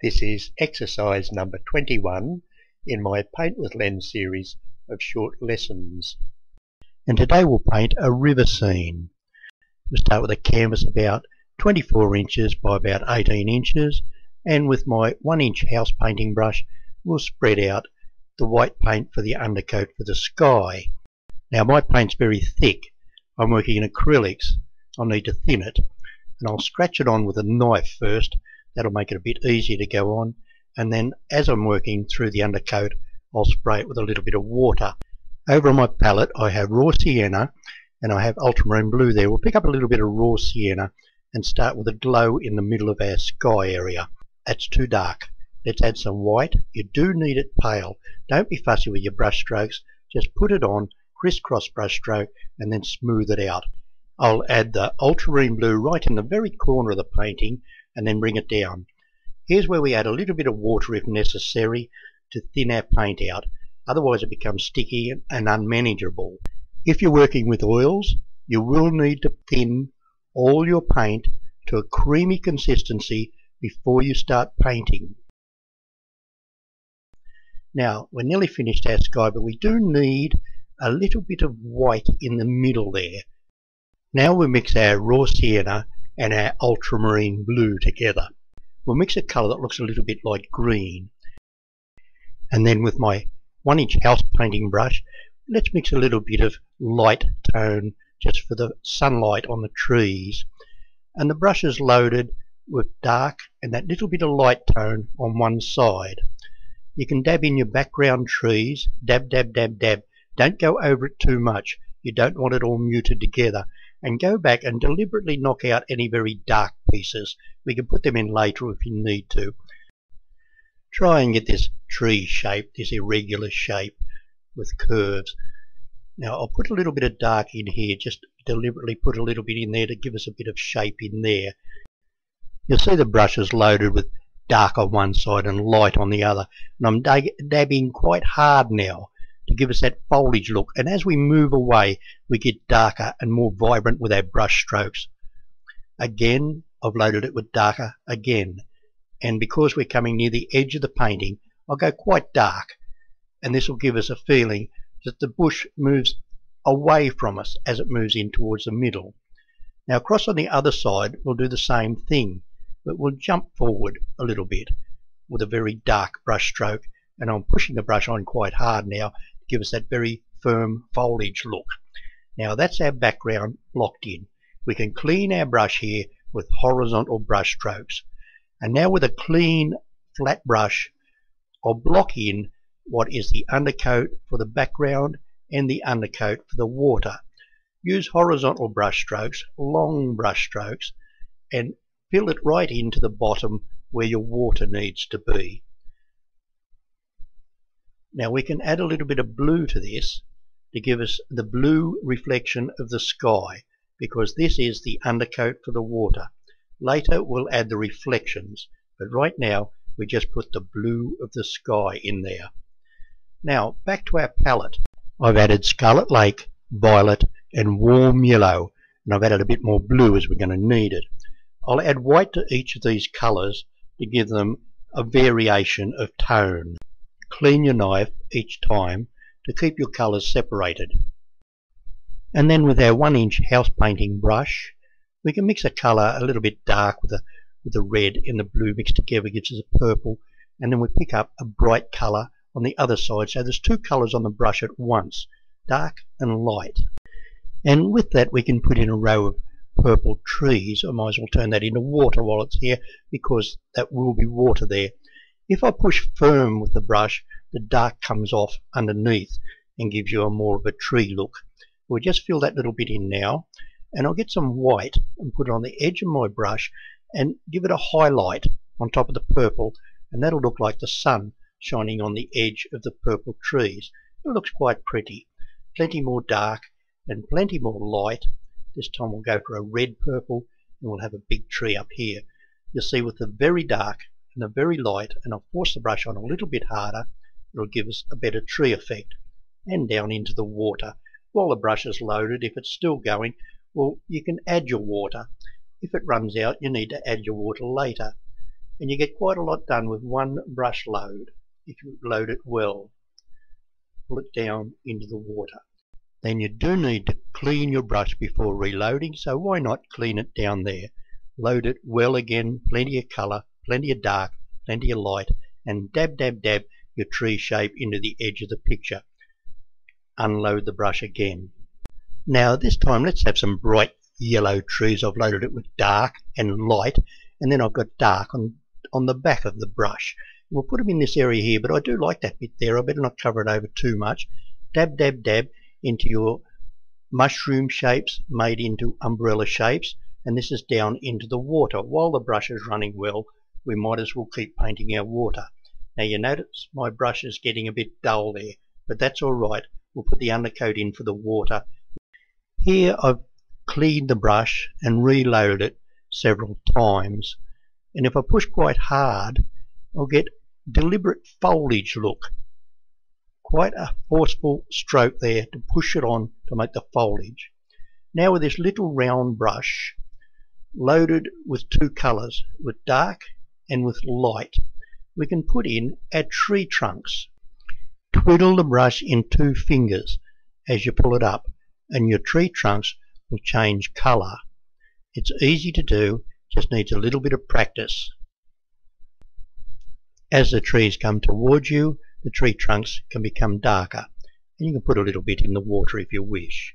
This is exercise number 21 in my Paint with Lens series of short lessons. And today we'll paint a river scene. We'll start with a canvas about 24 inches by about 18 inches and with my 1 inch house painting brush we'll spread out the white paint for the undercoat for the sky. Now my paint's very thick. I'm working in acrylics. I'll need to thin it and I'll scratch it on with a knife first that'll make it a bit easier to go on and then as I'm working through the undercoat I'll spray it with a little bit of water. Over on my palette I have raw sienna and I have ultramarine blue there. We'll pick up a little bit of raw sienna and start with a glow in the middle of our sky area. That's too dark. Let's add some white. You do need it pale. Don't be fussy with your brush strokes. Just put it on, crisscross brush stroke and then smooth it out. I'll add the ultramarine blue right in the very corner of the painting and then bring it down. Here's where we add a little bit of water if necessary to thin our paint out. Otherwise it becomes sticky and unmanageable. If you're working with oils, you will need to thin all your paint to a creamy consistency before you start painting. Now, we're nearly finished our sky, but we do need a little bit of white in the middle there. Now we mix our raw sienna and our ultramarine blue together. We'll mix a colour that looks a little bit like green. And then with my 1 inch house painting brush, let's mix a little bit of light tone just for the sunlight on the trees. And the brush is loaded with dark and that little bit of light tone on one side. You can dab in your background trees, dab, dab, dab, dab. Don't go over it too much. You don't want it all muted together and go back and deliberately knock out any very dark pieces. We can put them in later if you need to. Try and get this tree shape, this irregular shape with curves. Now I'll put a little bit of dark in here, just deliberately put a little bit in there to give us a bit of shape in there. You'll see the brush is loaded with dark on one side and light on the other. And I'm dabbing quite hard now to give us that foliage look. And as we move away, we get darker and more vibrant with our brush strokes. Again, I've loaded it with darker again. And because we're coming near the edge of the painting, I'll go quite dark. And this will give us a feeling that the bush moves away from us as it moves in towards the middle. Now across on the other side, we'll do the same thing, but we'll jump forward a little bit with a very dark brush stroke. And I'm pushing the brush on quite hard now give us that very firm foliage look. Now that's our background locked in. We can clean our brush here with horizontal brush strokes. And now with a clean flat brush, I'll block in what is the undercoat for the background and the undercoat for the water. Use horizontal brush strokes, long brush strokes, and fill it right into the bottom where your water needs to be. Now we can add a little bit of blue to this to give us the blue reflection of the sky because this is the undercoat for the water. Later we'll add the reflections but right now we just put the blue of the sky in there. Now back to our palette. I've added Scarlet Lake, Violet and Warm Yellow and I've added a bit more blue as we're going to need it. I'll add white to each of these colours to give them a variation of tone. Clean your knife each time to keep your colours separated. And then with our 1 inch house painting brush we can mix a colour a little bit dark with the, with the red and the blue mixed together gives us a purple. And then we pick up a bright colour on the other side. So there's two colours on the brush at once dark and light. And with that we can put in a row of purple trees. I might as well turn that into water while it's here because that will be water there if I push firm with the brush, the dark comes off underneath and gives you a more of a tree look. We'll just fill that little bit in now and I'll get some white and put it on the edge of my brush and give it a highlight on top of the purple and that'll look like the sun shining on the edge of the purple trees. It looks quite pretty. Plenty more dark and plenty more light. This time we'll go for a red purple and we'll have a big tree up here. You'll see with the very dark and a very light and I'll force the brush on a little bit harder it'll give us a better tree effect and down into the water while the brush is loaded if it's still going well you can add your water if it runs out you need to add your water later and you get quite a lot done with one brush load if you load it well. Pull it down into the water. Then you do need to clean your brush before reloading, so why not clean it down there. Load it well again, plenty of colour, plenty of dark, plenty of light, and dab dab dab your tree shape into the edge of the picture. Unload the brush again. Now this time let's have some bright yellow trees. I've loaded it with dark and light and then I've got dark on, on the back of the brush. We'll put them in this area here but I do like that bit there. I better not cover it over too much. Dab dab dab into your mushroom shapes made into umbrella shapes and this is down into the water. While the brush is running well we might as well keep painting our water. Now you notice my brush is getting a bit dull there but that's alright. We'll put the undercoat in for the water here I've cleaned the brush and reloaded it several times and if I push quite hard I'll get deliberate foliage look quite a forceful stroke there to push it on to make the foliage now with this little round brush loaded with two colors with dark and with light we can put in our tree trunks twiddle the brush in two fingers as you pull it up and your tree trunks will change color. It's easy to do, just needs a little bit of practice. As the trees come towards you, the tree trunks can become darker, and you can put a little bit in the water if you wish.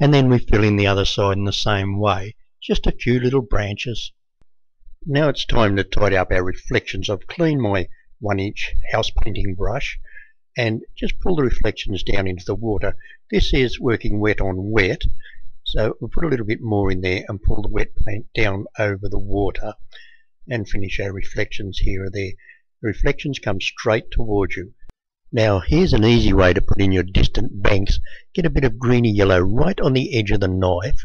And then we fill in the other side in the same way, just a few little branches. Now it's time to tidy up our reflections. I've cleaned my one inch house painting brush and just pull the reflections down into the water. This is working wet on wet, so we'll put a little bit more in there and pull the wet paint down over the water and finish our reflections here or there. The reflections come straight towards you. Now here's an easy way to put in your distant banks. Get a bit of greeny yellow right on the edge of the knife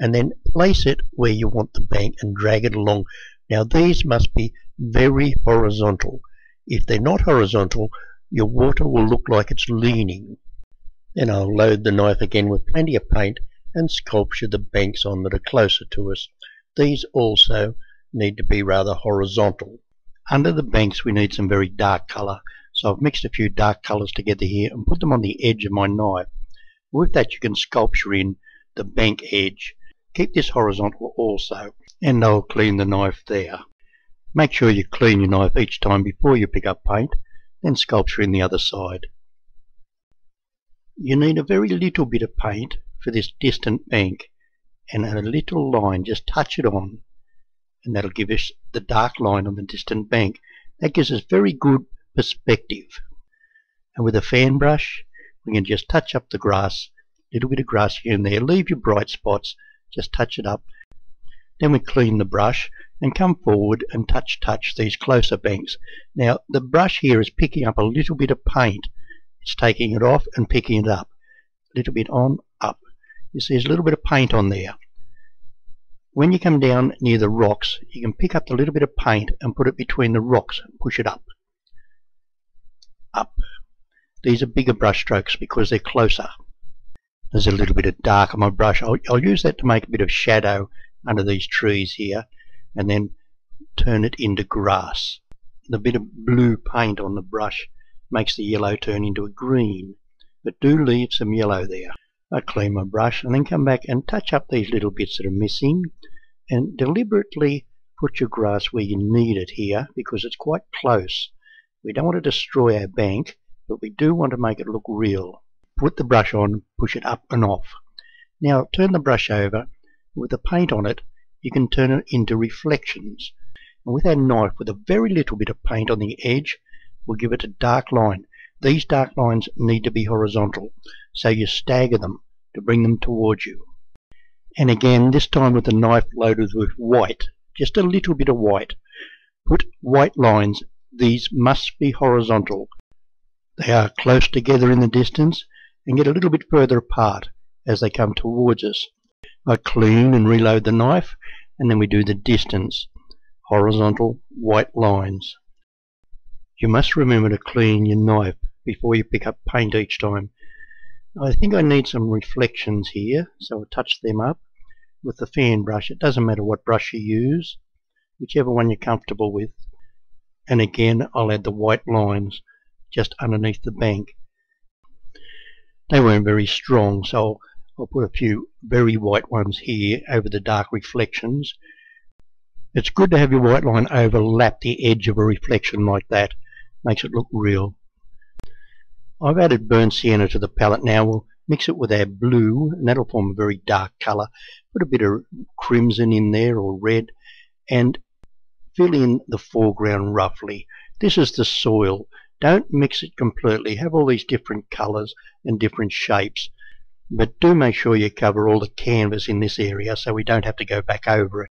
and then place it where you want the bank and drag it along. Now these must be very horizontal. If they're not horizontal, your water will look like it's leaning. Then I'll load the knife again with plenty of paint and sculpture the banks on that are closer to us. These also need to be rather horizontal. Under the banks we need some very dark colour, so I've mixed a few dark colours together here and put them on the edge of my knife. With that you can sculpture in the bank edge. Keep this horizontal also, and I'll clean the knife there. Make sure you clean your knife each time before you pick up paint then sculpture in the other side. You need a very little bit of paint for this distant bank and a little line, just touch it on and that'll give us the dark line on the distant bank. That gives us very good perspective. And with a fan brush we can just touch up the grass, little bit of grass here and there, leave your bright spots, just touch it up. Then we clean the brush and come forward and touch touch these closer banks. Now the brush here is picking up a little bit of paint. It's taking it off and picking it up. A little bit on, up. You see there's a little bit of paint on there. When you come down near the rocks, you can pick up the little bit of paint and put it between the rocks and push it up. Up. These are bigger brush strokes because they're closer. There's a little bit of dark on my brush. I'll, I'll use that to make a bit of shadow under these trees here and then turn it into grass. The bit of blue paint on the brush makes the yellow turn into a green, but do leave some yellow there. I clean my brush and then come back and touch up these little bits that are missing and deliberately put your grass where you need it here because it's quite close. We don't want to destroy our bank, but we do want to make it look real. Put the brush on, push it up and off. Now turn the brush over. With the paint on it, you can turn it into reflections. And with our knife, with a very little bit of paint on the edge, we'll give it a dark line. These dark lines need to be horizontal, so you stagger them to bring them towards you. And again, this time with the knife loaded with white, just a little bit of white. Put white lines, these must be horizontal. They are close together in the distance and get a little bit further apart as they come towards us. I clean and reload the knife and then we do the distance horizontal white lines you must remember to clean your knife before you pick up paint each time I think I need some reflections here so I'll touch them up with the fan brush it doesn't matter what brush you use whichever one you're comfortable with. And again, I'll add the white lines just underneath the bank. They weren't very strong, so I'll put a few very white ones here over the dark reflections. It's good to have your white line overlap the edge of a reflection like that. Makes it look real. I've added burnt sienna to the palette now. We'll mix it with our blue, and that'll form a very dark colour. Put a bit of crimson in there, or red, and fill in the foreground roughly. This is the soil. Don't mix it completely. Have all these different colours and different shapes. But do make sure you cover all the canvas in this area so we don't have to go back over it.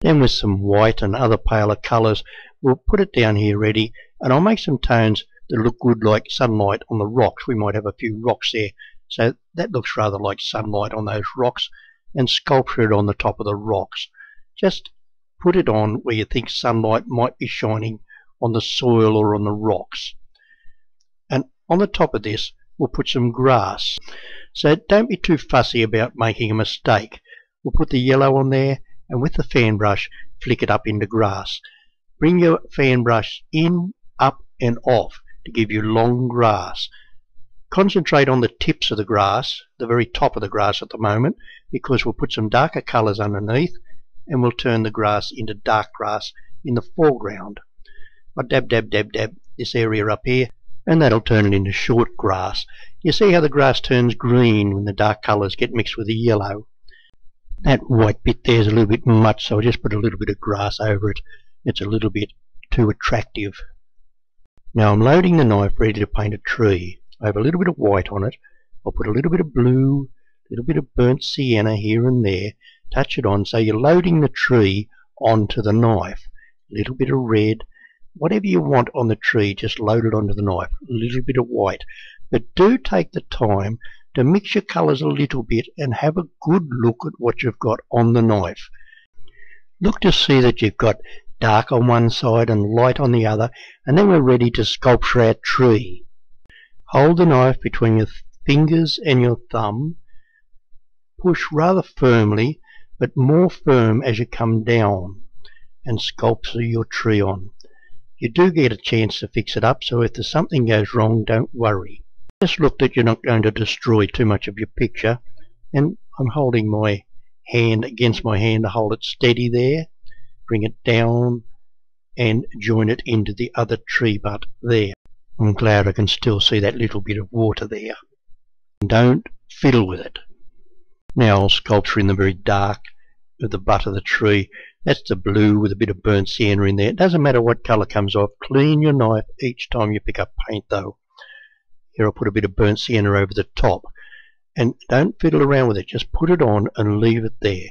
Then with some white and other paler colours, we'll put it down here ready, and I'll make some tones that look good like sunlight on the rocks. We might have a few rocks there. So that looks rather like sunlight on those rocks and sculpture it on the top of the rocks. Just put it on where you think sunlight might be shining on the soil or on the rocks. On the top of this, we'll put some grass. So don't be too fussy about making a mistake. We'll put the yellow on there and with the fan brush, flick it up into grass. Bring your fan brush in, up and off to give you long grass. Concentrate on the tips of the grass, the very top of the grass at the moment, because we'll put some darker colours underneath and we'll turn the grass into dark grass in the foreground. I dab, dab, dab, dab this area up here and that'll turn it into short grass. You see how the grass turns green when the dark colours get mixed with the yellow. That white bit there's a little bit much so I'll just put a little bit of grass over it. It's a little bit too attractive. Now I'm loading the knife ready to paint a tree. I have a little bit of white on it. I'll put a little bit of blue, a little bit of burnt sienna here and there, touch it on so you're loading the tree onto the knife. A little bit of red, whatever you want on the tree, just load it onto the knife. A little bit of white. But do take the time to mix your colours a little bit and have a good look at what you've got on the knife. Look to see that you've got dark on one side and light on the other, and then we're ready to sculpture our tree. Hold the knife between your fingers and your thumb. Push rather firmly, but more firm as you come down, and sculpture your tree on. You do get a chance to fix it up, so if there's something goes wrong, don't worry. Just look that you're not going to destroy too much of your picture, and I'm holding my hand against my hand to hold it steady there bring it down and join it into the other tree butt there. I'm glad I can still see that little bit of water there. Don't fiddle with it. Now I'll sculpture in the very dark of the butt of the tree. That's the blue with a bit of burnt sienna in there. It doesn't matter what colour comes off. Clean your knife each time you pick up paint though. Here I'll put a bit of burnt sienna over the top. And don't fiddle around with it. Just put it on and leave it there.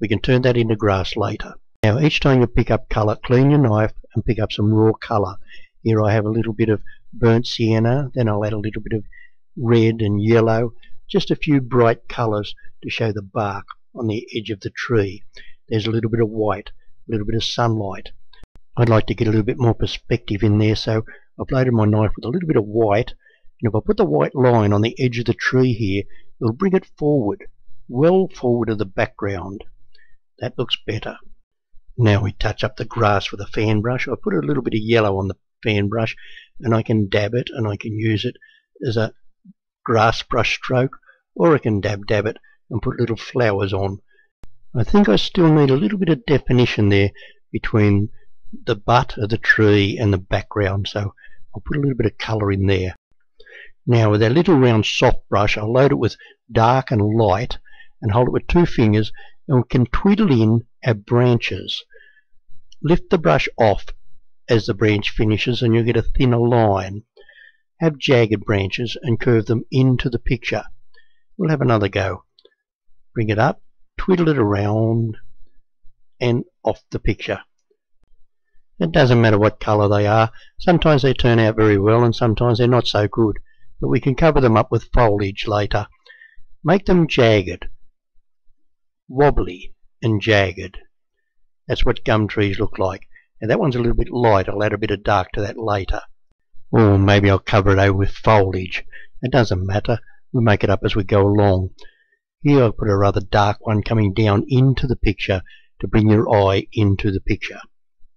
We can turn that into grass later. Now each time you pick up colour, clean your knife and pick up some raw colour. Here I have a little bit of burnt sienna, then I'll add a little bit of red and yellow, just a few bright colours to show the bark on the edge of the tree. There's a little bit of white, a little bit of sunlight. I'd like to get a little bit more perspective in there, so I've loaded my knife with a little bit of white, and if I put the white line on the edge of the tree here, it'll bring it forward, well forward of the background. That looks better. Now we touch up the grass with a fan brush. I put a little bit of yellow on the fan brush and I can dab it and I can use it as a grass brush stroke or I can dab dab it and put little flowers on. I think I still need a little bit of definition there between the butt of the tree and the background so I'll put a little bit of colour in there. Now with that little round soft brush I'll load it with dark and light and hold it with two fingers and we can twiddle in our branches. Lift the brush off as the branch finishes and you'll get a thinner line. Have jagged branches and curve them into the picture. We'll have another go. Bring it up, twiddle it around and off the picture. It doesn't matter what colour they are. Sometimes they turn out very well and sometimes they're not so good. But we can cover them up with foliage later. Make them jagged, wobbly and jagged. That's what gum trees look like. And that one's a little bit light. I'll add a bit of dark to that later. Or maybe I'll cover it over with foliage. It doesn't matter. We'll make it up as we go along. Here I've put a rather dark one coming down into the picture to bring your eye into the picture.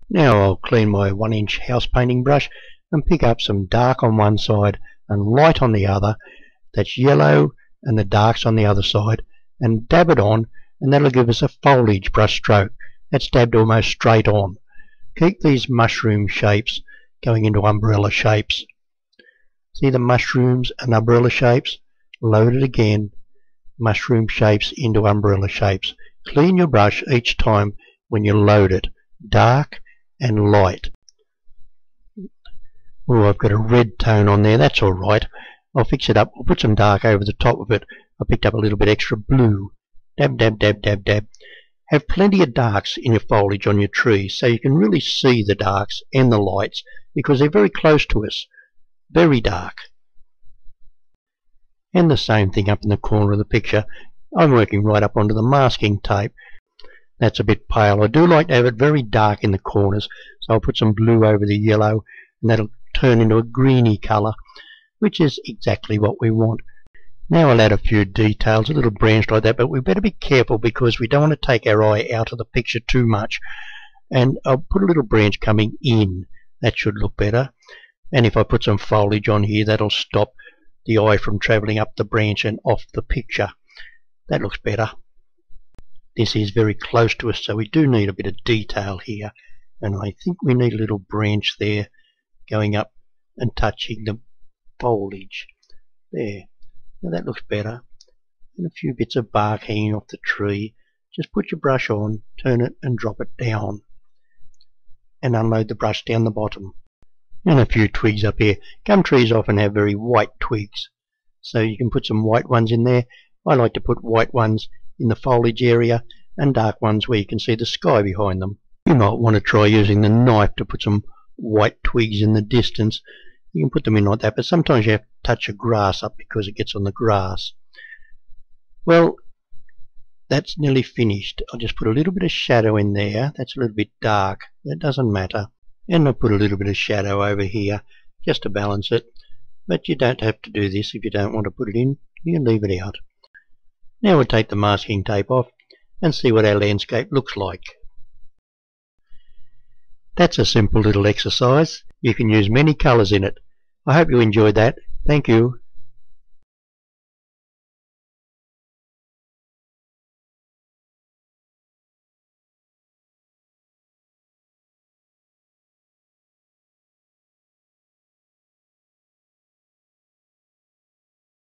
Now I'll clean my 1 inch house painting brush and pick up some dark on one side and light on the other that's yellow and the darks on the other side and dab it on and that'll give us a foliage brush stroke that's dabbed almost straight on. Keep these mushroom shapes going into umbrella shapes. See the mushrooms and umbrella shapes? Load it again. Mushroom shapes into umbrella shapes. Clean your brush each time when you load it. Dark and light. Oh, I've got a red tone on there. That's all right. I'll fix it up. I'll put some dark over the top of it. I picked up a little bit extra blue. Dab, dab, dab, dab, dab. Have plenty of darks in your foliage on your tree so you can really see the darks and the lights because they're very close to us. Very dark. And the same thing up in the corner of the picture. I'm working right up onto the masking tape. That's a bit pale. I do like to have it very dark in the corners so I'll put some blue over the yellow and that'll turn into a greeny colour which is exactly what we want. Now I'll add a few details, a little branch like that, but we better be careful because we don't want to take our eye out of the picture too much. And I'll put a little branch coming in. That should look better. And if I put some foliage on here, that'll stop the eye from travelling up the branch and off the picture. That looks better. This is very close to us, so we do need a bit of detail here. And I think we need a little branch there going up and touching the foliage. There. Now that looks better. And a few bits of bark hanging off the tree. Just put your brush on, turn it and drop it down. And unload the brush down the bottom. And a few twigs up here. Gum trees often have very white twigs. So you can put some white ones in there. I like to put white ones in the foliage area and dark ones where you can see the sky behind them. You might want to try using the knife to put some white twigs in the distance you can put them in like that, but sometimes you have to touch a grass up because it gets on the grass. Well, that's nearly finished. I'll just put a little bit of shadow in there. That's a little bit dark. That doesn't matter. And I'll put a little bit of shadow over here just to balance it. But you don't have to do this if you don't want to put it in. You can leave it out. Now we'll take the masking tape off and see what our landscape looks like. That's a simple little exercise. You can use many colours in it. I hope you enjoyed that. Thank you.